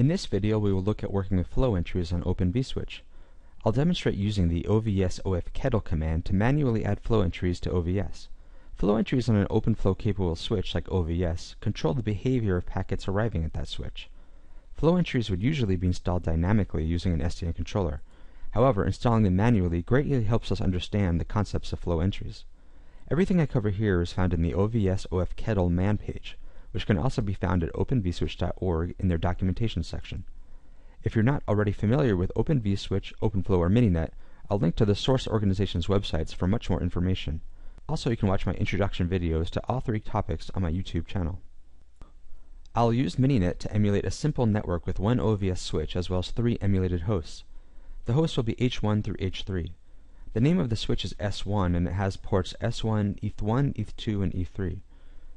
In this video we will look at working with flow entries on Open vSwitch. I'll demonstrate using the OVS OFCTL command to manually add flow entries to OVS. Flow entries on an OpenFlow capable switch like OVS control the behavior of packets arriving at that switch. Flow entries would usually be installed dynamically using an SDN controller. However, installing them manually greatly helps us understand the concepts of flow entries. Everything I cover here is found in the OVS OFCTL man page, which can also be found at openvswitch.org in their documentation section. If you're not already familiar with Open vSwitch, OpenFlow, or Mininet, I'll link to the source organization's websites for much more information. Also, you can watch my introduction videos to all three topics on my YouTube channel. I'll use Mininet to emulate a simple network with one OVS switch as well as three emulated hosts. The hosts will be H1 through H3. The name of the switch is S1 and it has ports S1, ETH1, ETH2, and ETH3.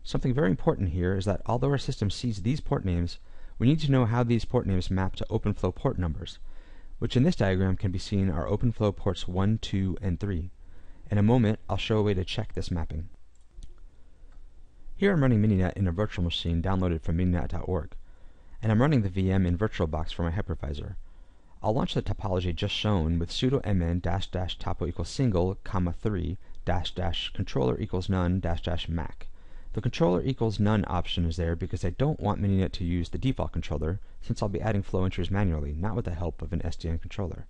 Something very important here is that although our system sees these port names, we need to know how these port names map to OpenFlow port numbers, which in this diagram can be seen are OpenFlow ports 1, 2, and 3. In a moment, I'll show a way to check this mapping. Here I'm running Mininet in a virtual machine downloaded from mininet.org, and I'm running the VM in VirtualBox for my hypervisor. I'll launch the topology just shown with sudo mn dash dash topo equals single, comma 3, dash dash controller equals none, dash dash mac. The controller equals none option is there because I don't want Mininet to use the default controller, since I'll be adding flow entries manually, not with the help of an SDN controller.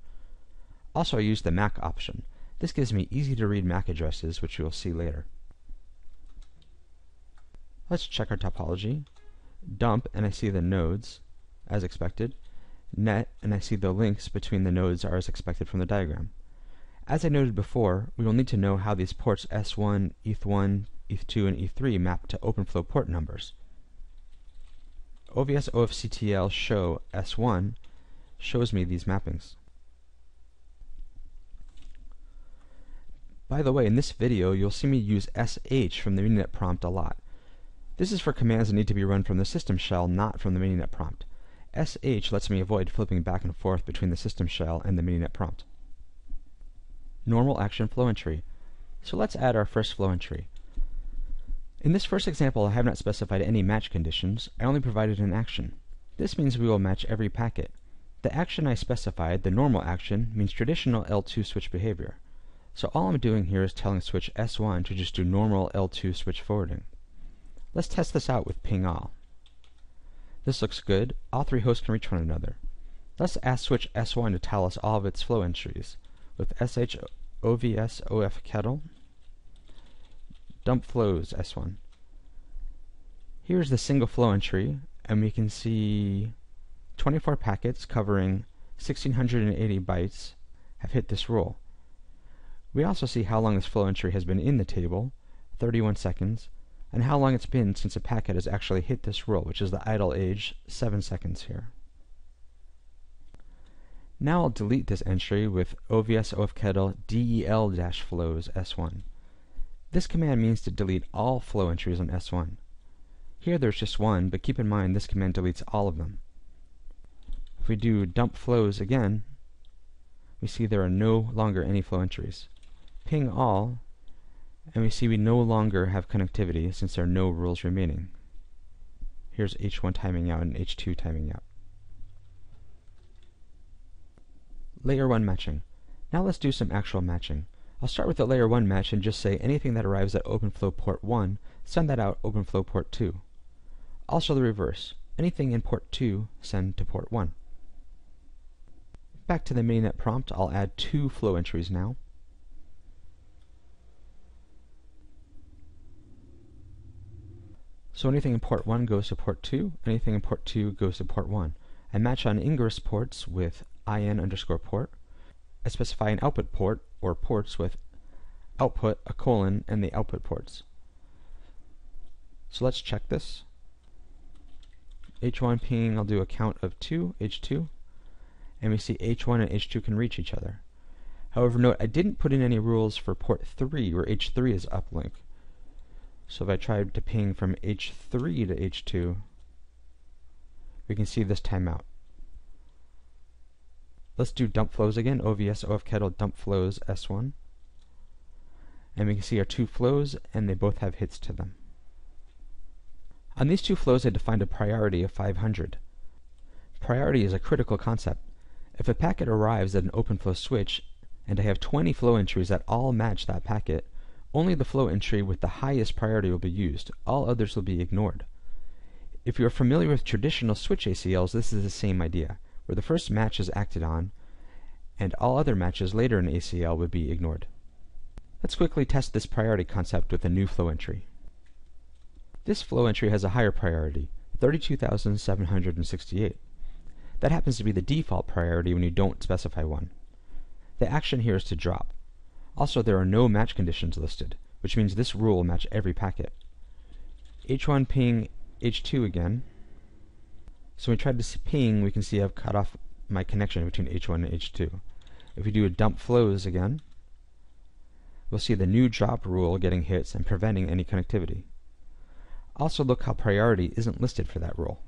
Also I use the MAC option. This gives me easy to read MAC addresses, which you will see later. Let's check our topology. Dump, and I see the nodes, as expected. Net, and I see the links between the nodes are as expected from the diagram. As I noted before, we will need to know how these ports S1, ETH1, ETH2, and ETH3 map to OpenFlow port numbers. OVS OFCTL show S1 shows me these mappings. By the way, in this video, you'll see me use sh from the Mininet prompt a lot. This is for commands that need to be run from the system shell, not from the Mininet prompt. sh lets me avoid flipping back and forth between the system shell and the Mininet prompt. Normal action flow entry. So let's add our first flow entry. In this first example, I have not specified any match conditions, I only provided an action. This means we will match every packet. The action I specified, the normal action, means traditional L2 switch behavior. So all I'm doing here is telling switch S1 to just do normal L2 switch forwarding. Let's test this out with ping all. This looks good. All three hosts can reach one another. Let's ask switch S1 to tell us all of its flow entries with sh ovs ofctl dump flows S1. Here's the single flow entry, and we can see 24 packets covering 1680 bytes have hit this rule. We also see how long this flow entry has been in the table, 31 seconds, and how long it's been since a packet has actually hit this rule, which is the idle age, 7 seconds here. Now I'll delete this entry with ovs ofctl del-flows s1. This command means to delete all flow entries on S1. Here there's just one, but keep in mind this command deletes all of them. If we do dump flows again, we see there are no longer any flow entries. Ping all, and we see we no longer have connectivity since there are no rules remaining. Here's H1 timing out and H2 timing out. Layer 1 matching. Now let's do some actual matching. I'll start with the layer 1 match and just say anything that arrives at OpenFlow port 1, send that out OpenFlow port 2. Also the reverse. Anything in port 2, send to port 1. Back to the Mininet prompt, I'll add two flow entries now. So anything in port 1 goes to port 2, anything in port 2 goes to port 1. I match on ingress ports with in underscore port. I specify an output port, or ports, with output, a colon, and the output ports. So let's check this. H1 ping, I'll do a count of 2, H2, and we see H1 and H2 can reach each other. However, note I didn't put in any rules for port 3, where H3 is uplink. So if I tried to ping from H3 to H2, we can see this timeout. Let's do dump flows again, OVS OFCTL dump flows S1. And we can see our two flows, and they both have hits to them. On these two flows, I defined a priority of 500. Priority is a critical concept. If a packet arrives at an open flow switch and I have 20 flow entries that all match that packet, only the flow entry with the highest priority will be used. All others will be ignored. If you are familiar with traditional switch ACLs, this is the same idea, where the first match is acted on, and all other matches later in ACL would be ignored. Let's quickly test this priority concept with a new flow entry. This flow entry has a higher priority, 32,768. That happens to be the default priority when you don't specify one. The action here is to drop. Also, there are no match conditions listed, which means this rule will match every packet. H1 ping H2 again. So when we try to ping, we can see I've cut off my connection between H1 and H2. If we do a dump flows again, we'll see the new drop rule getting hits and preventing any connectivity. Also look how priority isn't listed for that rule.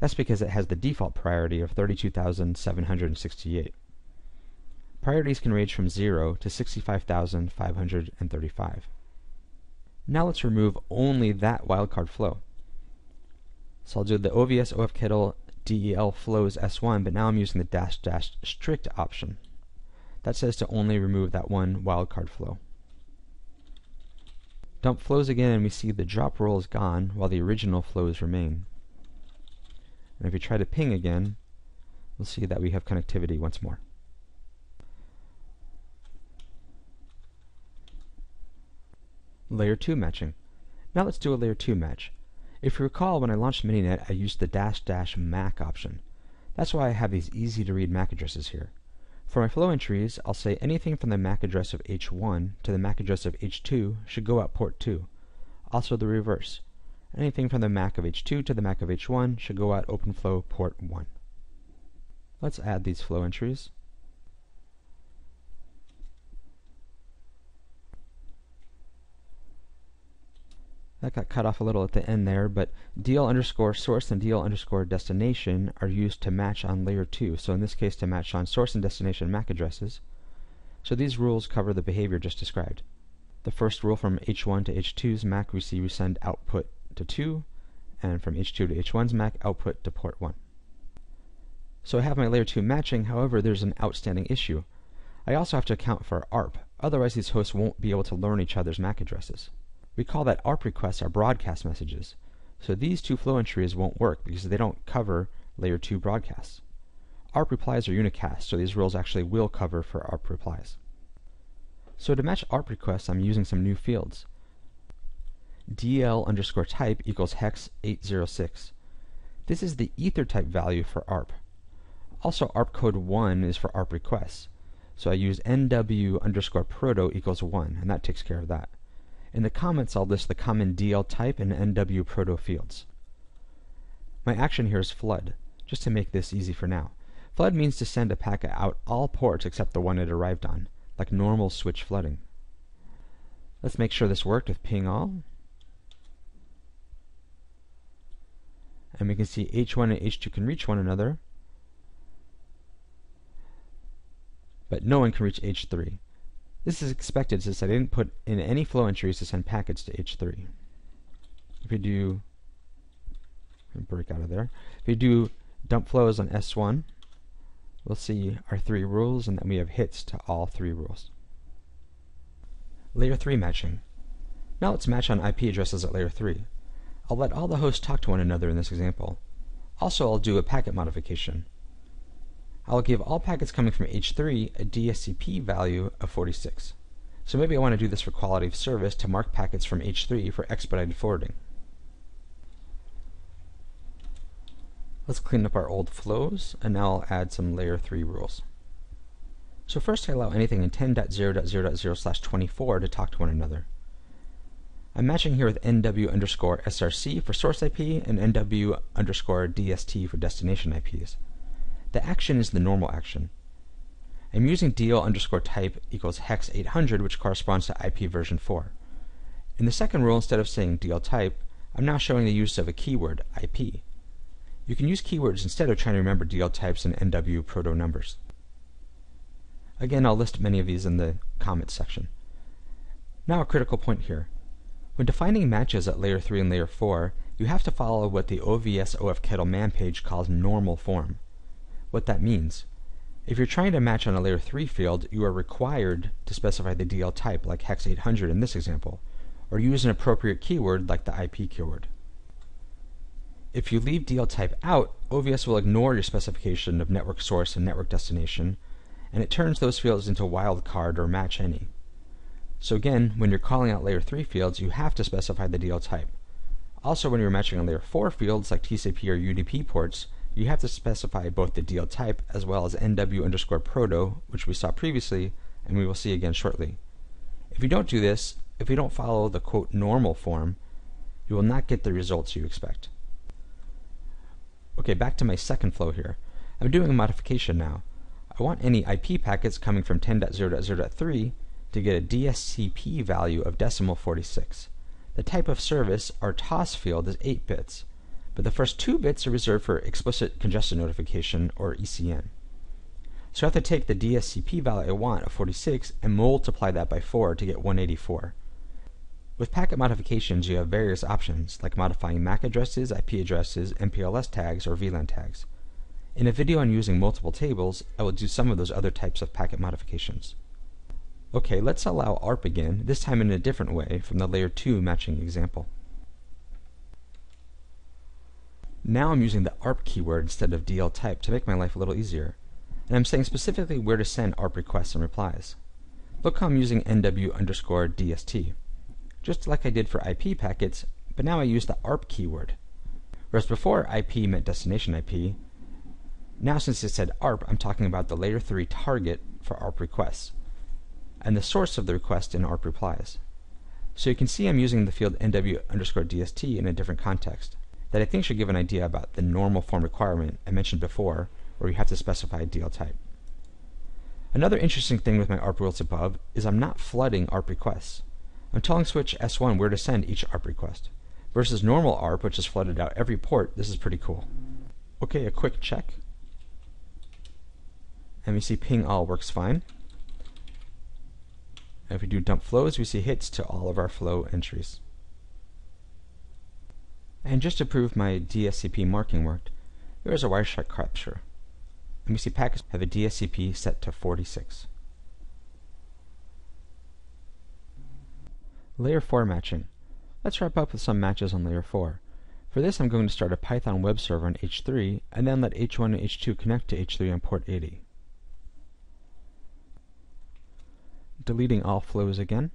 That's because it has the default priority of 32,768. Priorities can range from 0 to 65,535. Now let's remove only that wildcard flow. So I'll do the OVS OFCTL DEL flows S1, but now I'm using the dash dash strict option. That says to only remove that one wildcard flow. Dump flows again and we see the drop rule is gone while the original flows remain. And if we try to ping again, we'll see that we have connectivity once more. Layer 2 matching. Now let's do a layer 2 match. If you recall, when I launched Mininet, I used the dash dash MAC option. That's why I have these easy to read MAC addresses here. For my flow entries, I'll say anything from the MAC address of H1 to the MAC address of H2 should go out port 2. Also the reverse. Anything from the MAC of H2 to the MAC of H1 should go out OpenFlow port 1. Let's add these flow entries. That got cut off a little at the end there, but DL underscore source and DL underscore destination are used to match on layer 2. So in this case to match on source and destination MAC addresses. So these rules cover the behavior just described. The first rule from H1 to H2's MAC we see we send output to 2, and from H2 to H1's MAC output to port 1. So I have my layer 2 matching, however there's an outstanding issue. I also have to account for ARP, otherwise these hosts won't be able to learn each other's MAC addresses. We call that ARP requests are broadcast messages. So these two flow entries won't work because they don't cover layer 2 broadcasts. ARP replies are unicast, so these rules actually will cover for ARP replies. So to match ARP requests, I'm using some new fields. DL underscore type equals hex 806. This is the ether type value for ARP. Also, ARP code 1 is for ARP requests. So I use NW underscore proto equals 1, and that takes care of that. In the comments, I'll list the common DL type and NW proto fields. My action here is flood, just to make this easy for now. Flood means to send a packet out all ports except the one it arrived on, like normal switch flooding. Let's make sure this worked with ping all. And we can see H1 and H2 can reach one another, but no one can reach H3. This is expected since I didn't put in any flow entries to send packets to H3. If we do break out of there. If we do dump flows on S1, we'll see our three rules and then we have hits to all three rules. Layer 3 matching. Now let's match on IP addresses at layer 3. I'll let all the hosts talk to one another in this example. Also, I'll do a packet modification. I'll give all packets coming from H3 a DSCP value of 46. So maybe I want to do this for quality of service to mark packets from H3 for expedited forwarding. Let's clean up our old flows, and now I'll add some layer 3 rules. So first I allow anything in 10.0.0.0 slash 24 to talk to one another. I'm matching here with nw underscore src for source IP and nw underscore dst for destination IPs. The action is the normal action. I'm using DL underscore type equals hex 800, which corresponds to IP version 4. In the second rule, instead of saying DL type, I'm now showing the use of a keyword, IP. You can use keywords instead of trying to remember DL types and NW proto numbers. Again, I'll list many of these in the comments section. Now a critical point here. When defining matches at layer 3 and layer 4, you have to follow what the OVS OF man page calls normal form. What that means, if you're trying to match on a layer 3 field, you are required to specify the DL type like hex 800 in this example, or use an appropriate keyword like the IP keyword. If you leave DL type out, OVS will ignore your specification of network source and network destination, and it turns those fields into wildcard or match any. So again, when you're calling out layer 3 fields, you have to specify the DL type. Also, when you're matching on layer 4 fields like TCP or UDP ports, you have to specify both the DL type as well as NW underscore proto, which we saw previously and we will see again shortly. If you don't do this, if you don't follow the quote normal form, you will not get the results you expect. Okay, back to my second flow here. I'm doing a modification now. I want any IP packets coming from 10.0.0.3 to get a DSCP value of decimal 46. The type of service, our TOS field, is 8 bits but the first two bits are reserved for explicit congestion notification, or ECN. So I have to take the DSCP value I want of 46 and multiply that by 4 to get 184. With packet modifications, you have various options, like modifying MAC addresses, IP addresses, MPLS tags, or VLAN tags. In a video on using multiple tables, I will do some of those other types of packet modifications. Okay, let's allow ARP again, this time in a different way from the layer 2 matching example. Now I'm using the ARP keyword instead of DL type to make my life a little easier. And I'm saying specifically where to send ARP requests and replies. Look how I'm using NW underscore DST. Just like I did for IP packets, but now I use the ARP keyword. Whereas before IP meant destination IP, now since it said ARP, I'm talking about the layer 3 target for ARP requests, and the source of the request in ARP replies. So you can see I'm using the field NW underscore DST in a different context that I think should give an idea about the normal form requirement I mentioned before, where you have to specify a DL type. Another interesting thing with my ARP rules above is I'm not flooding ARP requests. I'm telling switch S1 where to send each ARP request. Versus normal ARP, which is flooded out every port, this is pretty cool. Okay, a quick check. And we see ping all works fine. And if we do dump flows, we see hits to all of our flow entries. And just to prove my DSCP marking worked, here is a Wireshark capture. And we see packets have a DSCP set to 46. Layer 4 matching. Let's wrap up with some matches on layer 4. For this I'm going to start a Python web server on H3 and then let H1 and H2 connect to H3 on port 80. Deleting all flows again,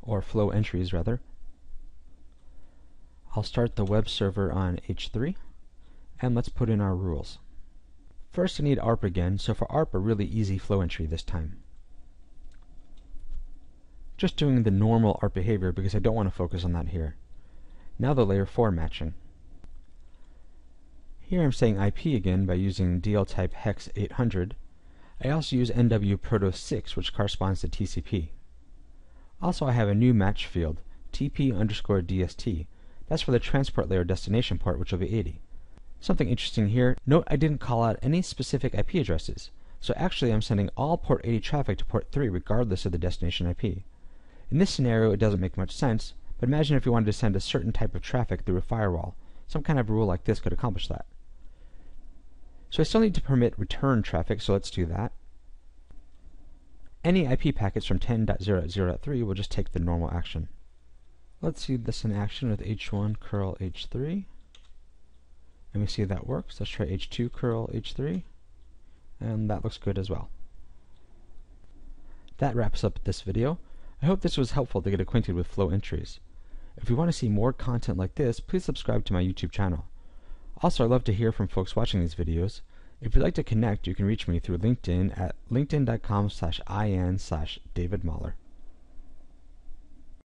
or flow entries rather, I'll start the web server on H3 and let's put in our rules. First I need ARP again, so for ARP a really easy flow entry this time. Just doing the normal ARP behavior because I don't want to focus on that here. Now the layer 4 matching. Here I'm saying IP again by using DL type hex 800. I also use NW proto 6 which corresponds to TCP. Also I have a new match field, TP underscore DST, that's for the transport layer destination port, which will be 80. Something interesting here, note I didn't call out any specific IP addresses, so actually I'm sending all port 80 traffic to port 3 regardless of the destination IP. In this scenario it doesn't make much sense, but imagine if you wanted to send a certain type of traffic through a firewall. Some kind of rule like this could accomplish that. So I still need to permit return traffic, so let's do that. Any IP packets from 10.0.0.3 will just take the normal action. Let's see this in action with h1 curl h3. And we see that works. Let's try h2 curl h3. And that looks good as well. That wraps up this video. I hope this was helpful to get acquainted with flow entries. If you want to see more content like this, please subscribe to my YouTube channel. Also, I'd love to hear from folks watching these videos. If you'd like to connect, you can reach me through LinkedIn at linkedin.com slash in slash David Mahler.